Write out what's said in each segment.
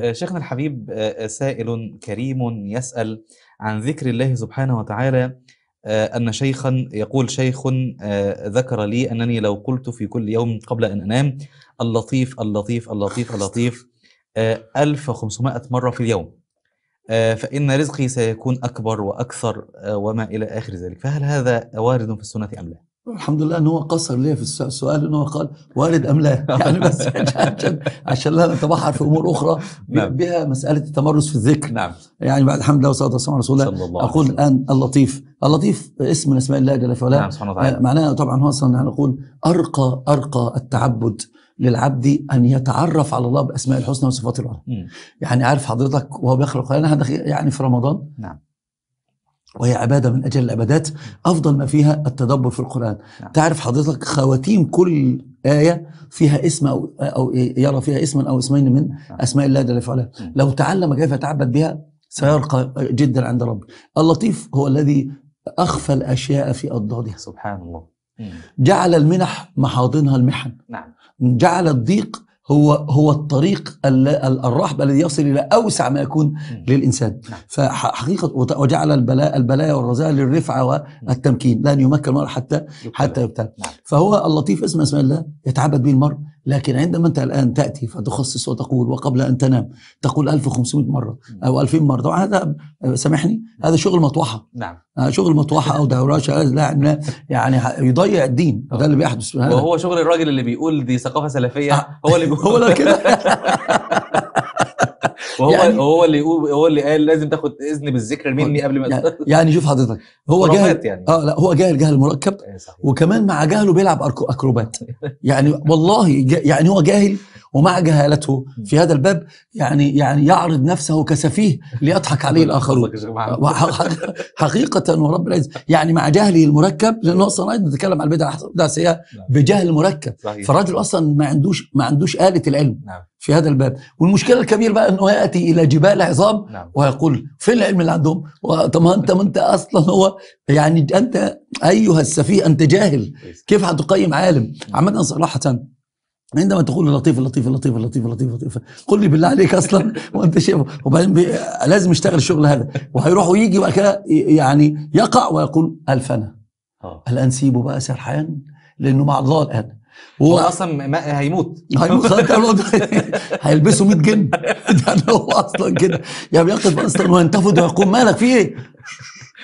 آه، شيخنا الحبيب آه، سائل كريم يسأل عن ذكر الله سبحانه وتعالى آه، أن شيخا يقول شيخ آه، ذكر لي أنني لو قلت في كل يوم قبل أن أنام اللطيف اللطيف اللطيف اللطيف آه، 1500 مرة في اليوم آه، فإن رزقي سيكون أكبر وأكثر آه، وما إلى آخر ذلك فهل هذا وارد في السنة أم لا؟ الحمد لله ان هو قصر لي في الس- السؤال ان هو قال وارد أم لا؟ يعني بس عشان عشان لا نتبحر في أمور أخرى نعم. بها مسألة التمرس في الذكر. نعم. يعني بعد الحمد لله والصلاة والسلام على رسول الله. أقول. الآن اللطيف اللطيف اسم من أسماء الله جل في علاه نعم سبحانه وتعالى. معناه طبعا هو أصلا يعني نقول أرقى أرقى التعبد للعبد أن يتعرف على الله بأسماء الحسنى وصفاته العلى. يعني عارف حضرتك وهو بيقرا القران هذا يعني في رمضان. نعم. وهي عبادة من أجل العبادات أفضل ما فيها التدبر في القرآن. نعم. تعرف حضرتك خواتيم كل آية فيها اسم أو أو يرى فيها اسما أو اسمين من أسماء الله جل مم. لو تعلم كيف يتعبد بها سيرقى جدا عند ربه اللطيف هو الذي أخفى الأشياء في أضدادها. سبحان الله. جعل المنح محاضنها المحن. نعم. جعل الضيق هو هو الطريق ال- ال- الرحب الذي يصل إلى أوسع ما يكون. للإنسان نعم. فحقيقه وجعل البلاء البلايا والرزايا للرفعة والتمكين لن يمكن المرء حتى حتى يبتلى نعم. فهو اللطيف اسم اسماء الله يتعبد به المرء لكن عندما انت الآن تأتي فتخصص وتقول وقبل أن تنام تقول 1500 مرة أو 2000 مرة طبعا هذا سامحني هذا شغل مطوحة. نعم. آه، شغل مطوحة أو دوراشه لا يعني- يضيع الدين وده اللي بيحدث وهو شغل الراجل اللي بيقول دي ثقافة سلفية آه. هو اللي بيقول. هو ده كده. وهو يعني- هو اللي يقول هو اللي قال لازم تاخد إذن بالذكر مني قبل ما يعني- يعني شوف حضرتك هو جاهل يعني. آه لا هو جاهل جهل مركب صحيح. وكمان مع جهله بيلعب أكروبات. يعني والله يعني هو جاهل ومع جهالته في هذا الباب يعني يعني يعرض نفسه كسفيه ليضحك عليه الآخرون. حقيقة ورب العزة. يعني مع جهله المركب لأنه أصلا أيضا نتكلم عن البدع البدع السيئة بجهل مركب صحيح. فالراجل أصلا ما عندوش ما عندوش آلة العلم نعم. في هذا الباب. والمشكلة الكبيرة بقى أنه يأتي إلى جبال عظام نعم. ويقول فين العلم اللي عندهم؟ طب ما أنت ما أنت أصلا هو يعني أنت أيها السفيه أنت جاهل. كيف هتقيم عالم؟ عامه صراحة عندما تقول لطيف لطيف لطيف لطيف لطيف لطيف قل لي بالله عليك أصلا. وأنت شايفه وبعدين بي- لازم يشتغل الشغل هذا. وهيروح ويجي وبعد كده يعني يقع ويقول الفنا آه. الان سيبه بقى سرحان؟ لأنه مع الله الان هو أصلا ما هيموت. هيموت. هيلبسوا 100 جن. ده هو أصلا كده. يعني بيقف أصلا وينتفض ويقول مالك في إيه؟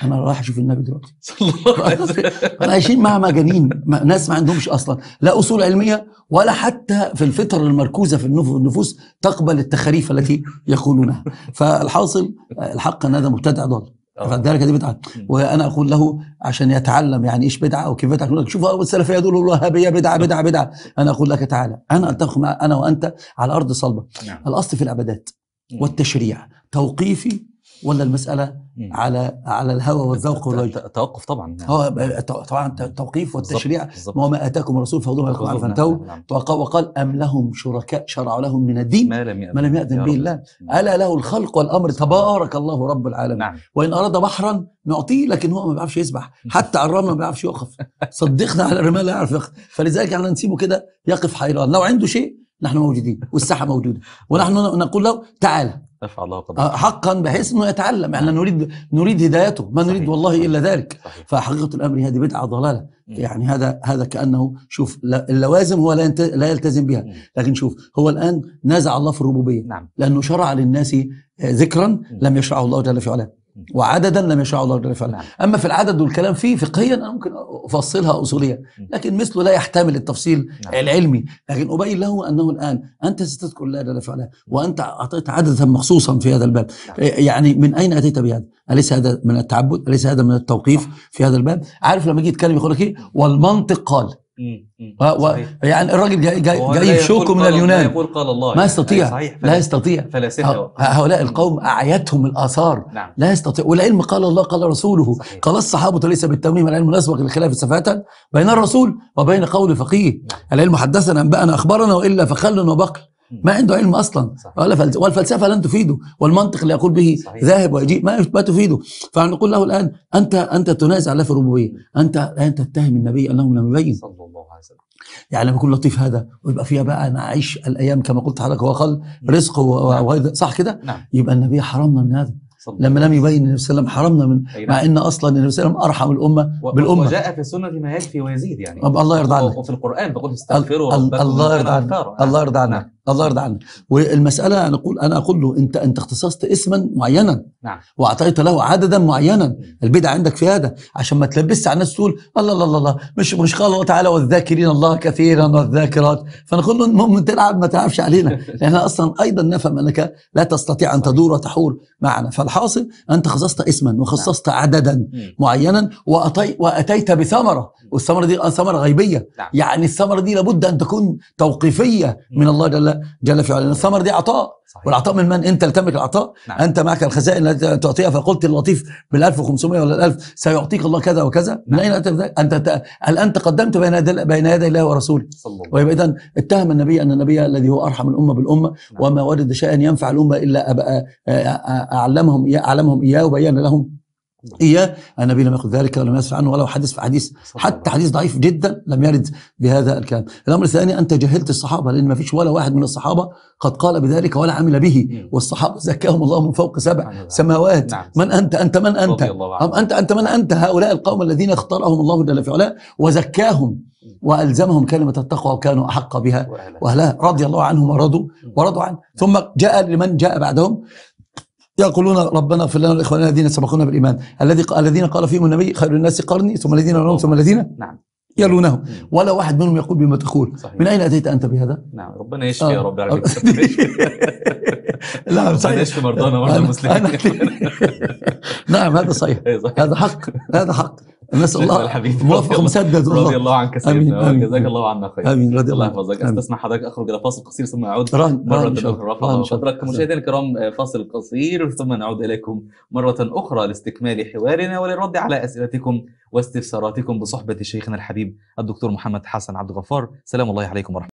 أنا رايح أشوف النبي دلوقتي. أنا عايشين مع مجانين ناس ما عندهمش أصلا. لا أصول علمية ولا حتى في الفطر المركوزة في النف- النفوس تقبل التخاريف التي يقولونها. فالحاصل الحق أن هذا مبتدع ضال. آه. فذلك دي بدعة. وأنا أقول له عشان يتعلم يعني إيش بدعة وكيف بدعة يقول لك شوف السلفيه دول الوهابيه بدعة بدعة بدعة. أنا أقول لك تعالى أنا أتفق أنا وأنت على أرض صلبة. نعم. الأصل في العبادات والتشريع. توقيفي ولا المسألة مم. على على الهوى والذوق والوجه. ت- توقف طبعا. نعم. هو طبعا التوقيف والتشريع بالظبط. وما آتاكم الرسول فخذوه ما خذوه، فانتهوا نعم، نعم. وقال, أم لهم شركاء شرعوا لهم من الدين؟ ما لم يأذن ما لم يأذن به. الله. ألا له الخلق والأمر؟ تبارك الله رب العالمين. نعم. وإن أراد بحرا نعطيه لكن هو ما بيعرفش يسبح. حتى على الرمل ما بيعرفش يقف صدقنا على الرمال لا يعرف يقف فلذلك إحنا نسيبه كده يقف حيران لو عنده شيء نحن موجودين والساحة موجودة. ونحن نقول له تعال. نفع الله قدرك حقا بحيث إنه يتعلم. إحنا نريد نريد هدايته. ما نريد صحيح. والله إلا ذلك. صحيح. فحقيقة الأمر هذه بدعة ضلالة. يعني هذا هذا كأنه شوف اللوازم هو لا لا يلتزم بها. لكن شوف هو الآن نازع الله في الربوبية. نعم. لأنه شرع للناس آه، ذكرا لم يشرعه الله جل في علاه. وعددا لم يشرعه الله جل في علاه نعم أما في العدد والكلام فيه فقهيا أنا ممكن أفصلها اصوليا. لكن مثله لا يحتمل التفصيل نعم. العلمي لكن أبين له أنه الآن أنت ستذكر الله جل في علاه وأنت أعطيت عددا مخصوصا في هذا الباب نعم. يعني من أين أتيت بهذا؟ أليس هذا من التعبد؟ أليس هذا من التوقيف في هذا الباب؟ عارف لما يجي يتكلم يقول لك إيه؟ والمنطق قال يعني الراجل جاي جاي, يقول من اليونان. يقول قال الله. ما. يستطيع. صحيح لا يستطيع. فلاسفه هؤلاء القوم أعيتهم الآثار. نعم. لا يستطيع. والعلم قال الله قال رسوله. صحيح. قال الصحابة ليس بالتميم العلم الأسبق للخلاف سفاة بين الرسول وبين قول فقيه. نعم. العلم حدثنا أنبأنا أخبرنا وإلا فخل وبقل ما عنده علم أصلا. صحيح. ولا فلس- والفلسفة لن تفيده. والمنطق اللي يقول به صحيح. ذاهب ويجيء. ما ما تفيده. فنقول له الآن أنت أنت تنازع الله في الربوبية أنت لا تتهم النبي أنه لم يبين. صلى الله عليه وسلم. يعني لما يكون لطيف هذا ويبقى فيها بقى أنا أعيش الأيام كما قلت لحضرتك هو قال رزق و- نعم. وغير صح كده؟ نعم. يبقى النبي حرمنا من هذا. لما لم يبين النبي صلى الله عليه وسلم حرمنا من مع وسلم. إن أصلا النبي صلى الله عليه وسلم أرحم الأمة و- بالأمة. وجاء في السنة ما يكفي ويزيد يعني. الله يرضى عنك. وفي القرآن فقل استغفروا ربكم الله يرضى عنك. الله يرضى عنك. نعم. الله يرضى عنك. والمسألة أنا أقول أنا أقول له انت أنت اختصصت اسما معينا نعم. وأعطيت له عددا معينا. البدع عندك في هذا. عشان ما تلبسش على الناس تقول الله الله الله الله. مش مش قال الله تعالى والذاكرين الله كثيرا والذاكرات. فنقول له المهم تلعب ما تلعبش علينا. لأن أصلا أيضا نفهم أنك لا تستطيع أن تدور وتحول معنا. فالحاصل أنت خصصت اسما وخصصت عددا. معينا وأتيت بثمرة. والثمرة دي ثمرة غيبية نعم. يعني الثمرة دي لابد أن تكون توقيفية من الله جل جل في علاه الثمرة دي عطاء صحيح. والعطاء من من أنت تملك العطاء نعم. أنت معك الخزائن التي تعطيها فقلت اللطيف بال 1500 ولا ال 1000 سيعطيك الله كذا وكذا من نعم. أين اتى بذلك؟ انت هل أنت قدمت بين يدي بين يدي الله ورسوله ويبقى اذا اتهم النبي أن النبي الذي هو أرحم الأمة بالأمة نعم. وما وجد شيئا ينفع الأمة إلا أبقى اعلمهم إياه اعلمهم إياه وبين لهم إياه النبي لم يقل ذلك ولم يسمع عنه ولو حدث في حديث حتى حديث ضعيف جدا لم يرد بهذا الكلام. الأمر الثاني أنت جهلت الصحابة لأن ما فيش ولا واحد من الصحابة قد قال بذلك ولا عمل به. مم. والصحابة زكاهم الله من فوق سبع. سماوات. نعم. من أنت؟ أنت من. أم أنت؟ أنت من أنت؟ هؤلاء القوم الذين اختارهم الله جل في علاه وزكاهم وألزمهم كلمة التقوى وكانوا أحق بها. وأهلها. رضي الله عنهم ورضوا ورضوا عنه. ثم جاء لمن جاء بعدهم؟ يقولون ربنا اغفر لنا ولإخواننا الذين سبقونا بالإيمان. الذي الذين قال فيهم النبي خير الناس قرني ثم الذين يلونهم ثم الذين نعم. يلونهم. مم. ولا واحد منهم يقول بما تقول. صحيح. من أين أتيت أنت بهذا؟ نعم ربنا يشفي يا آه. رب. العالمين نعم صحيح. يشفي مرضانا ومرضى أنا- المسلمين. نعم هذا صحيح. إيه صحيح. هذا حق. هذا حق. نسأل الله الحبيب موفق رضي الله- مسدد. رضي الله. عنك سيدنا. وجزاك الله عنا خير. آمين رضي الله يحفظك. استسمح حضرتك أخرج إلى فاصل قصير ثم أعود. شاء الله. قدرك مشاهدينا الكرام آه، فاصل قصير ثم نعود إليكم مرة أخرى لاستكمال حوارنا وللرد على أسئلتكم واستفساراتكم بصحبة شيخنا الحبيب الدكتور محمد حسن عبد الغفار. سلام الله عليكم ورحمة